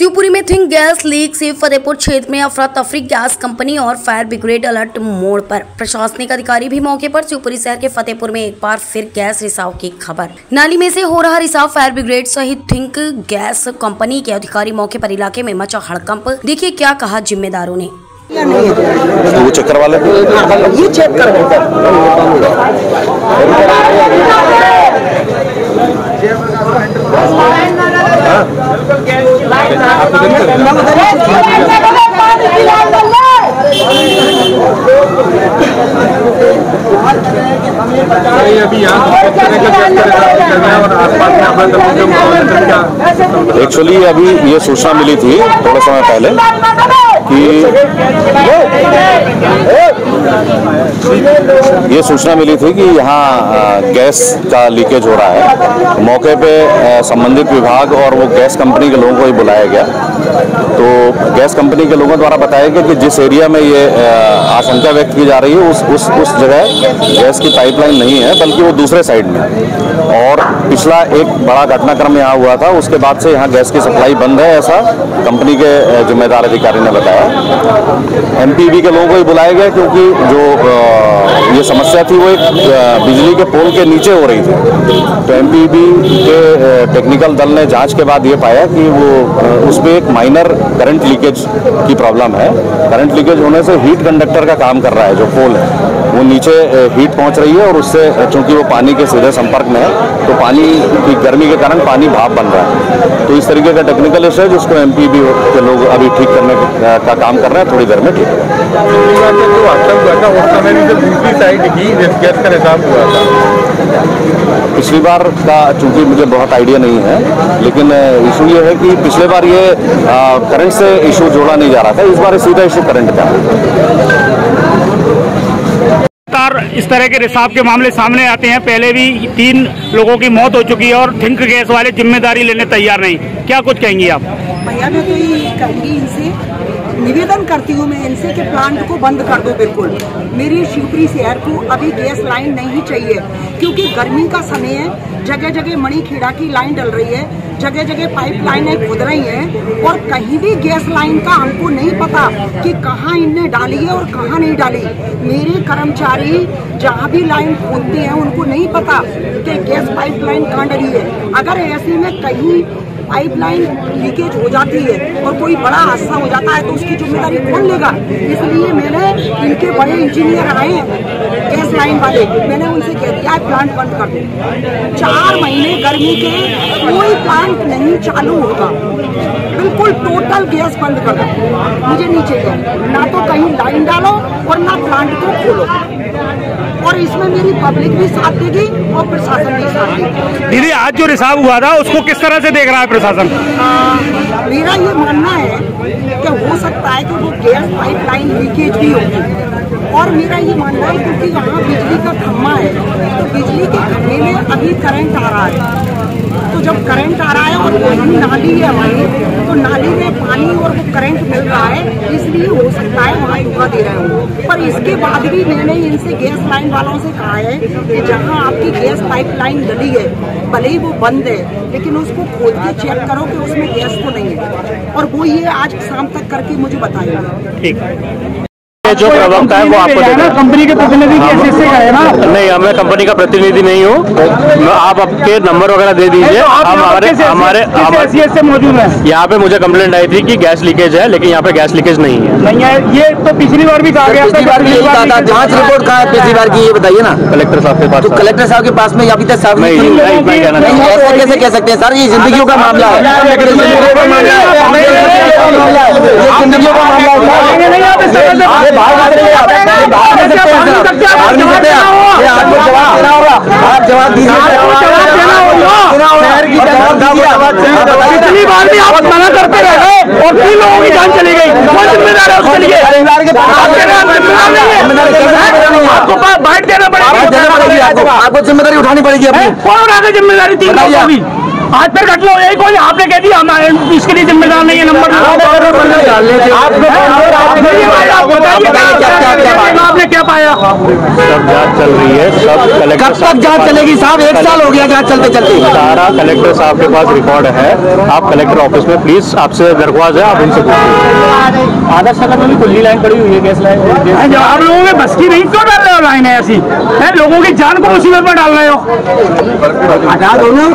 शिवपुरी में think gas leak से फतेहपुर क्षेत्र में अफरा तफरी गैस कंपनी और फायर ब्रिगेड अलर्ट मोड़ पर। प्रशासनिक अधिकारी भी मौके पर शिवपुरी शहर के फतेहपुर में एक बार फिर गैस रिसाव की खबर। नाली में से हो रहा रिसाव फायर ब्रिगेड सहित थिंक गैस कंपनी के अधिकारी मौके पर इलाके में मचा हड़कंप। देखिए क्या कहा जिम्मेदारों ने। नहीं तो वो चक्कर वाले ये चेक करो एक्चुअली अभी ये सूचना मिली थी थोड़ा समय पहले कि ये सूचना मिली थी कि यहाँ गैस का लीकेज हो रहा है। मौके पे संबंधित विभाग और वो गैस कंपनी के लोगों को ही बुलाया गया। तो गैस कंपनी के लोगों द्वारा बताया गया कि जिस एरिया में ये आशंका व्यक्त की जा रही है, उस उस उस जगह गैस की पाइपलाइन नहीं है, बल्कि वो दूसरे साइड में और पिछला एक बड़ा घटनाक्रम यहाँ हुआ था, उसके बाद से यहाँ गैस की सप्लाई बंद है, ऐसा कंपनी के जिम्मेदार अधिकारी ने बताया। एमपीबी के लोगों को ही बुलाया गया, क्योंकि जो ये समस्या थी, वो एक बिजली के पोल के नीचे हो रही थी। तो एमपीबी के टेक्निकल दल ने जाँच के बाद ये पाया कि वो उस उसमें एक माइनर करंट लीकेज की प्रॉब्लम है। करंट लीकेज होने से हीट कंडक्टर का काम कर रहा है, जो पोल है। वो नीचे हीट पहुँच रही है और उससे चूँकि वो पानी के सीधे संपर्क में है तो पानी की, गर्मी के कारण पानी भाप बन रहा है। तो इस तरीके का टेक्निकल इशू है जिसको एमपीबी के लोग अभी ठीक करने का का काम कर रहे हैं, थोड़ी देर में ठीक हुआ भी पिछली बार का, चूँकि मुझे बहुत आइडिया नहीं है, लेकिन इशू ये है कि पिछले बार ये करंट से इशू जोड़ा नहीं जा रहा था, इस बार सीधा इशू करंट का लगातार इस तरह के रिसाव के मामले सामने आते हैं। पहले भी तीन लोगों की मौत हो चुकी है और थिंक गैस वाले ज़िम्मेदारी लेने तैयार नहीं। क्या कुछ कहेंगी आप? भैया, मैं तो ये कहूँगी इनसे निवेदन करती हूँ मैं इनसे कि प्लांट को बंद कर दो बिल्कुल। मेरी शिवपुरी शहर को अभी गैस लाइन नहीं चाहिए, क्योंकि गर्मी का समय है जगह जगह मणि खेड़ा की लाइन डल रही है जगह जगह पाइप लाइनें खुद रही हैं, और कहीं भी गैस लाइन का हमको नहीं पता कि कहाँ इनने डाली है और कहाँ नहीं डाली। मेरे कर्मचारी जहाँ भी लाइन खोदते हैं, उनको नहीं पता कि गैस पाइप लाइन कहाँ डली है। अगर ऐसे में कहीं पाइपलाइन लीकेज हो जाती है और कोई बड़ा हादसा हो जाता है तो उसकी ज़िम्मेदारी कौन लेगा? इसलिए मैंने इनके बड़े इंजीनियर आए, गैस लाइन वाले। मैंने उनसे कह दिया प्लांट बंद कर दो। चार महीने गर्मी के कोई प्लांट नहीं चालू होगा। बिल्कुल टोटल गैस बंद कर दो। मुझे नहीं चाहिए ना तो कहीं लाइन डालो और ना प्लांट को खोलो। और इसमें मेरी पब्लिक भी साथ देगी और प्रशासन भी साथ देगी दीदी आज जो रिसाव हुआ था उसको किस तरह से देख रहा है प्रशासन? मेरा ये मानना है कि हो सकता है कि वो गैस पाइपलाइन लीकेज भी होगी और मेरा ये मानना है क्योंकि यहाँ बिजली का खम्मा है तो बिजली के खंभे में अभी करंट आ रहा है। तो जब करंट आ रहा है और वही नाली है हमारी तो नाली में पानी और वो करंट मिल रहा है, इसलिए हो सकता है वहाँ धोखा दे रहे हो। पर इसके बाद भी मैंने इनसे गैस लाइन वालों से कहा है कि जहाँ आपकी गैस पाइप लाइन गली है, भले ही वो बंद है, लेकिन उसको खोद के चेक करो कि उसमें गैस तो नहीं है। और वो ये आज शाम तक करके मुझे बताएगा। ठीक। ये जो प्रवक्ता है वो आपको देगा कंपनी के प्रतिनिधि नहीं हमें कंपनी का प्रतिनिधि नहीं हूँ आप आपके नंबर वगैरह दे दीजिए हम हमारे हमारे से मौजूद है यहाँ पे मुझे कंप्लेंट आई थी कि गैस लीकेज है लेकिन यहाँ पे गैस लीकेज नहीं है नहीं है ये तो पिछली बार भी कहा गया यही था जाँच रिपोर्ट कहाँ है पिछली बार की ये बताइए ना कलेक्टर साहब के पास तो कलेक्टर साहब के पास में अभी तक साहब। ऐसे कैसे कह सकते हैं सर ये ज़िंदगी का मामला है ये जिंदगियों का मामला है ये जिंदगियों का मामला है ये बाहर आ रहे हैं आप ये बाहर नहीं सकते हैं सर बाहर नहीं सकते आप ये आपको जवाब देना होगा आप जवाब दीजिए शहर की जवाब दीजिए आप बताइए पिछली बार भी आप मना करते रहे और तीन लोगों की जान चली गई कौन जिम्मेदार है उसके लिए आपके है। है? बाइट देना पड़ेगी आपको ज़िम्मेदारी उठानी पड़ेगी कौन उठाएगा ज़िम्मेदारी लोगों आज फिर घटना हो यही कोई आपने कह दिया हमारे इसके लिए जिम्मेदार नहीं है नंबर क्या- पाया? सब जाँच चल रही है सब कलेक्टर कब तक जाँच चलेगी साहब? एक साल हो गया जाँच चलते चलते। सारा कलेक्टर साहब के पास रिकॉर्ड है। आप कलेक्टर ऑफ़िस में प्लीज़ आपसे दरख्वास्त है आप उनसे पूछिए। आदर्श नगर में भी खुली लाइन पड़ी हुई है गैस लाइन आप लोगों में बस की नहीं क्यों डाल रहे हो लाइन है ऐसी? है लोगों की जान को मुसीबत में डाल रहे हो। हटा दो ना।